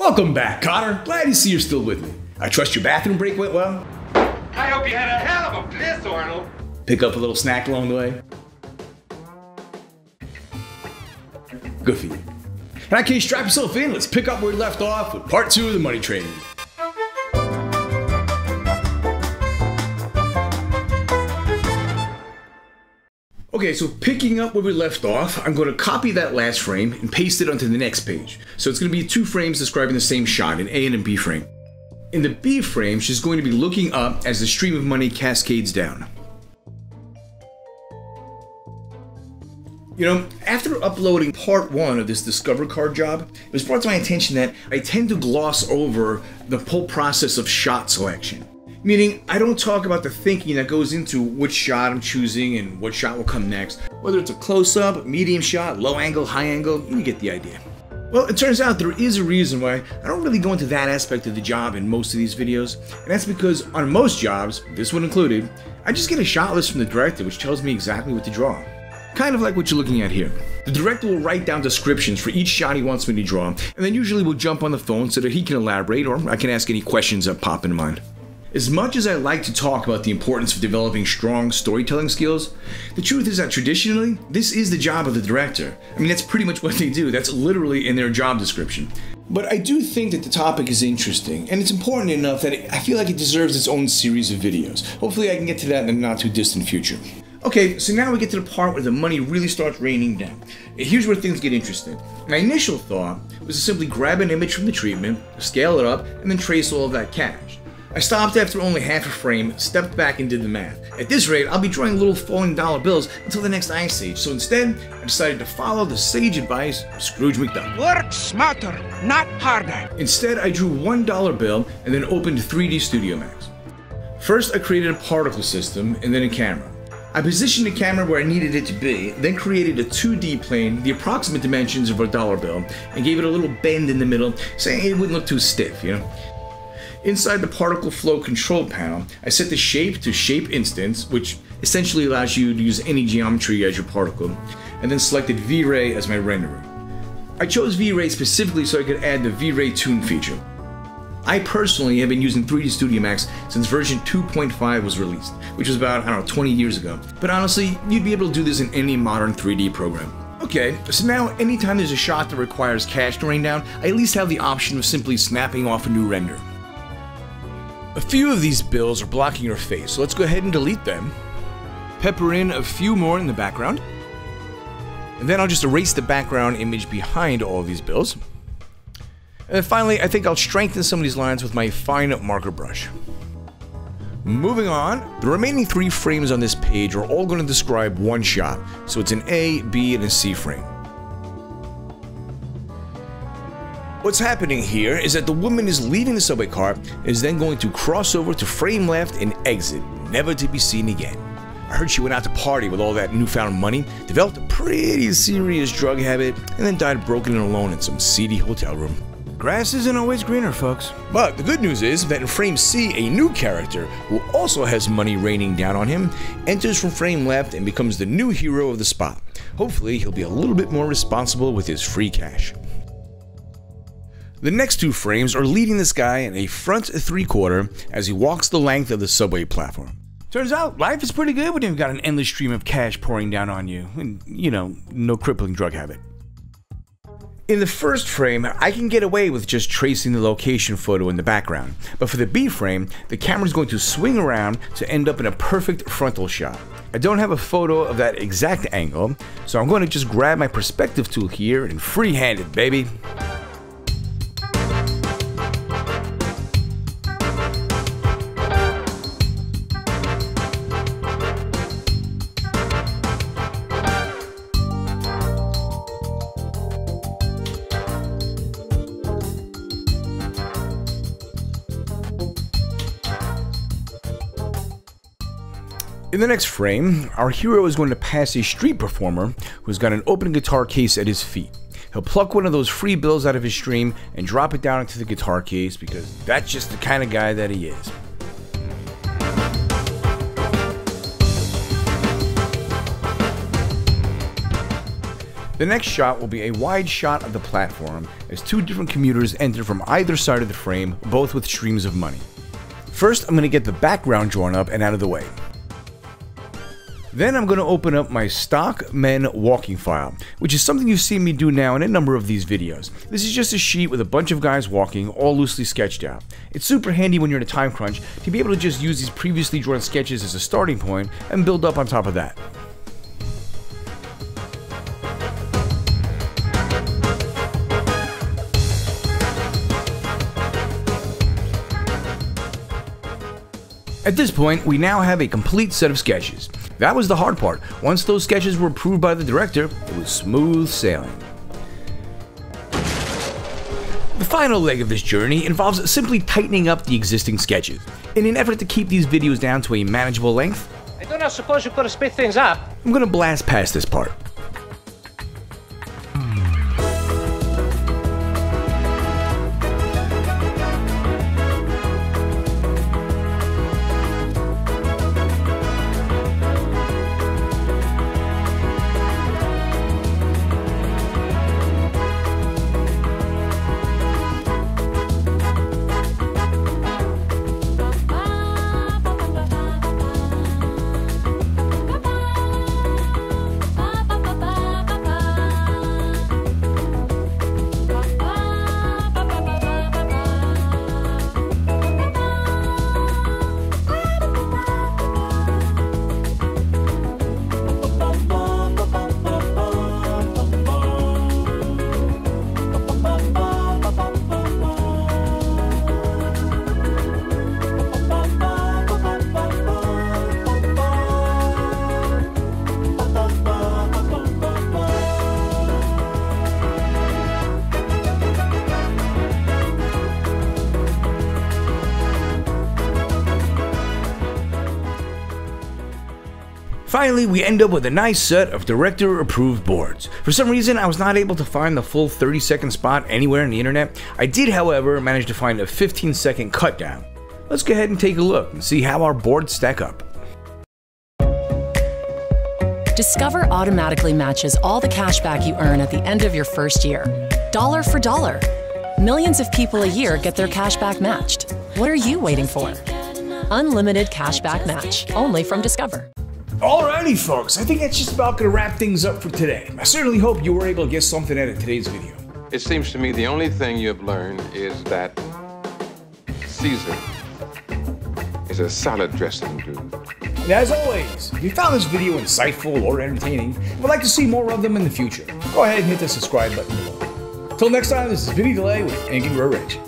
Welcome back, Connor. Glad to see you're still with me. I trust your bathroom break went well. I hope you had a hell of a piss, Arnold. Pick up a little snack along the way. Good for you. In that case, strap yourself in. Let's pick up where we left off with part two of the money training. Okay, so picking up where we left off, I'm going to copy that last frame and paste it onto the next page. So it's going to be two frames describing the same shot, an A and a B frame. In the B frame, she's going to be looking up as the stream of money cascades down. You know, after uploading part one of this Discover card job, it was brought to my attention that I tend to gloss over the whole process of shot selection. Meaning, I don't talk about the thinking that goes into which shot I'm choosing and what shot will come next. Whether it's a close up, medium shot, low angle, high angle, you get the idea. Well, it turns out there is a reason why I don't really go into that aspect of the job in most of these videos, and that's because on most jobs, this one included, I just get a shot list from the director which tells me exactly what to draw. Kind of like what you're looking at here. The director will write down descriptions for each shot he wants me to draw, and then usually we'll jump on the phone so that he can elaborate or I can ask any questions that pop into mind. As much as I like to talk about the importance of developing strong storytelling skills, the truth is that traditionally, this is the job of the director. I mean, that's pretty much what they do, that's literally in their job description. But I do think that the topic is interesting, and it's important enough that I feel like it deserves its own series of videos. Hopefully, I can get to that in the not too distant future. Okay, so now we get to the part where the money really starts raining down. Here's where things get interesting. My initial thought was to simply grab an image from the treatment, scale it up, and then trace all of that cash. I stopped after only half a frame, stepped back and did the math. At this rate, I'll be drawing little falling dollar bills until the next ice age, so instead, I decided to follow the sage advice of Scrooge McDuck. Work smarter, not harder. Instead, I drew one dollar bill and then opened 3D Studio Max. First, I created a particle system and then a camera. I positioned the camera where I needed it to be, then created a 2D plane, the approximate dimensions of a dollar bill, and gave it a little bend in the middle, saying it wouldn't look too stiff, you know? Inside the particle flow control panel, I set the shape to shape instance, which essentially allows you to use any geometry as your particle, and then selected V-Ray as my renderer. I chose V-Ray specifically so I could add the V-Ray Toon feature. I personally have been using 3D Studio Max since version 2.5 was released, which was about, I don't know, 20 years ago. But honestly, you'd be able to do this in any modern 3D program. Okay, so now anytime there's a shot that requires cash to rain down, I at least have the option of simply snapping off a new render. A few of these bills are blocking your face, so let's go ahead and delete them. Pepper in a few more in the background. And then I'll just erase the background image behind all of these bills. And finally, I think I'll strengthen some of these lines with my fine marker brush. Moving on, the remaining three frames on this page are all going to describe one shot, so it's an A, B, and a C frame. What's happening here is that the woman is leaving the subway car and is then going to cross over to frame left and exit, never to be seen again. I heard she went out to party with all that newfound money, developed a pretty serious drug habit, and then died broken and alone in some seedy hotel room. Grass isn't always greener, folks. But the good news is that in frame C, a new character, who also has money raining down on him, enters from frame left and becomes the new hero of the spot. Hopefully, he'll be a little bit more responsible with his free cash. The next two frames are leading this guy in a front three quarter as he walks the length of the subway platform. Turns out life is pretty good when you've got an endless stream of cash pouring down on you, and, you know, no crippling drug habit. In the first frame, I can get away with just tracing the location photo in the background, but for the B frame, the camera is going to swing around to end up in a perfect frontal shot. I don't have a photo of that exact angle, so I'm going to just grab my perspective tool here and freehand it, baby. In the next frame, our hero is going to pass a street performer who's got an open guitar case at his feet. He'll pluck one of those free bills out of his stream and drop it down into the guitar case because that's just the kind of guy that he is. The next shot will be a wide shot of the platform as two different commuters enter from either side of the frame, both with streams of money. First, I'm going to get the background drawn up and out of the way. Then I'm going to open up my stock men walking file, which is something you've seen me do now in a number of these videos. This is just a sheet with a bunch of guys walking, all loosely sketched out. It's super handy when you're in a time crunch to be able to just use these previously drawn sketches as a starting point and build up on top of that. At this point, we now have a complete set of sketches. That was the hard part. Once those sketches were approved by the director, it was smooth sailing. The final leg of this journey involves simply tightening up the existing sketches. In an effort to keep these videos down to a manageable length, I do not suppose you could have sped things up. I'm gonna blast past this part. Finally, we end up with a nice set of director approved boards. For some reason, I was not able to find the full 30 second spot anywhere on the internet. I did, however, manage to find a 15 second cut down. Let's go ahead and take a look and see how our boards stack up. Discover automatically matches all the cash back you earn at the end of your first year, dollar for dollar. Millions of people a year get their cash back matched. What are you waiting for? Unlimited cash back match, only from Discover. Alrighty, folks, I think that's just about gonna wrap things up for today. I certainly hope you were able to get something out of today's video. It seems to me the only thing you have learned is that Caesar is a salad dressing dude. And as always, if you found this video insightful or entertaining and would like to see more of them in the future, go ahead and hit the subscribe button below. Till next time, this is Vinny Delay with Grow Rich.